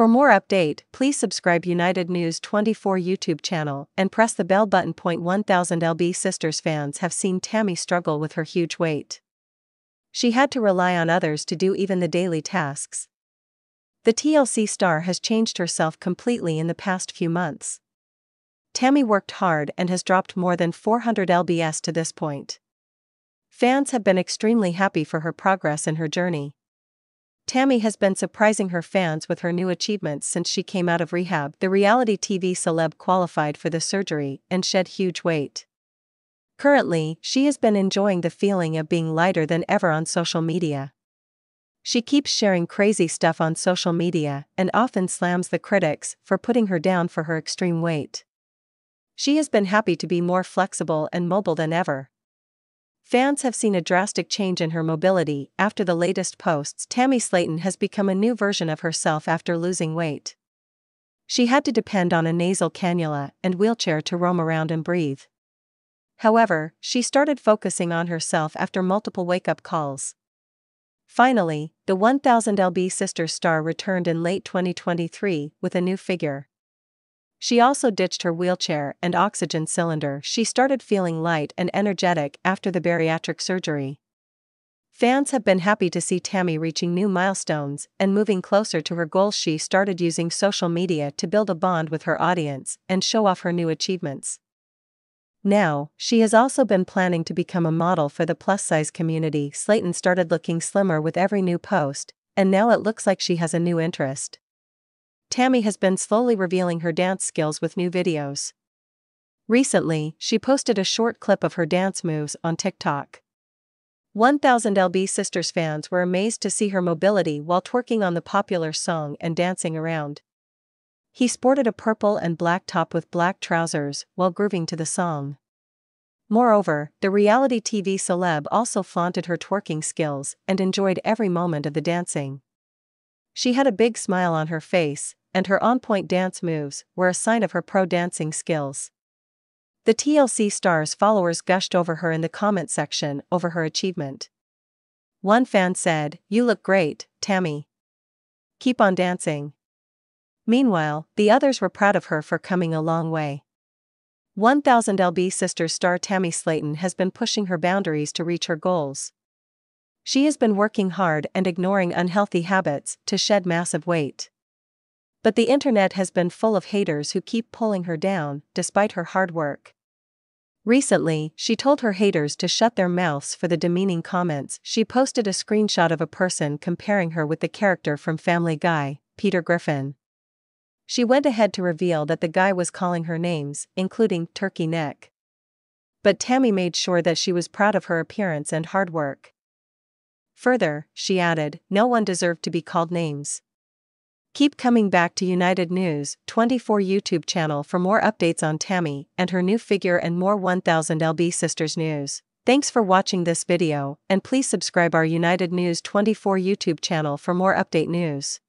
For more update, please subscribe United News 24 YouTube channel and press the bell button. Point 1000 LB Sisters fans have seen Tammy struggle with her huge weight. She had to rely on others to do even the daily tasks. The TLC star has changed herself completely in the past few months. Tammy worked hard and has dropped more than 400 lbs to this point. Fans have been extremely happy for her progress in her journey. Tammy has been surprising her fans with her new achievements since she came out of rehab. The reality TV celeb qualified for the surgery and shed huge weight. Currently, she has been enjoying the feeling of being lighter than ever on social media. She keeps sharing crazy stuff on social media and often slams the critics for putting her down for her extreme weight. She has been happy to be more flexible and mobile than ever. Fans have seen a drastic change in her mobility after the latest posts. Tammy Slaton has become a new version of herself after losing weight. She had to depend on a nasal cannula and wheelchair to roam around and breathe. However, she started focusing on herself after multiple wake up calls. Finally, the 1000 LB sister star returned in late 2023 with a new figure. She also ditched her wheelchair and oxygen cylinder. She started feeling light and energetic after the bariatric surgery. Fans have been happy to see Tammy reaching new milestones and moving closer to her goals. She started using social media to build a bond with her audience and show off her new achievements. Now, she has also been planning to become a model for the plus size community. Slaton started looking slimmer with every new post, and now it looks like she has a new interest. Tammy has been slowly revealing her dance skills with new videos. Recently, she posted a short clip of her dance moves on TikTok. 1000 LB Sisters fans were amazed to see her mobility while twerking on the popular song and dancing around. He sported a purple and black top with black trousers while grooving to the song. Moreover, the reality TV celeb also flaunted her twerking skills and enjoyed every moment of the dancing. She had a big smile on her face, and her on point dance moves were a sign of her pro dancing skills. The TLC star's followers gushed over her in the comment section over her achievement. One fan said, You look great, Tammy. Keep on dancing. Meanwhile, the others were proud of her for coming a long way. 1000 LB sister star Tammy Slaton has been pushing her boundaries to reach her goals. She has been working hard and ignoring unhealthy habits to shed massive weight. But the internet has been full of haters who keep pulling her down, despite her hard work. Recently, she told her haters to shut their mouths for the demeaning comments. She posted a screenshot of a person comparing her with the character from Family Guy, Peter Griffin. She went ahead to reveal that the guy was calling her names, including Turkey Neck. But Tammy made sure that she was proud of her appearance and hard work. Further, she added, no one deserved to be called names. Keep coming back to United News 24 YouTube channel for more updates on Tammy and her new figure and more 1000 LB Sisters news. Thanks for watching this video and please subscribe our United News 24 YouTube channel for more update news.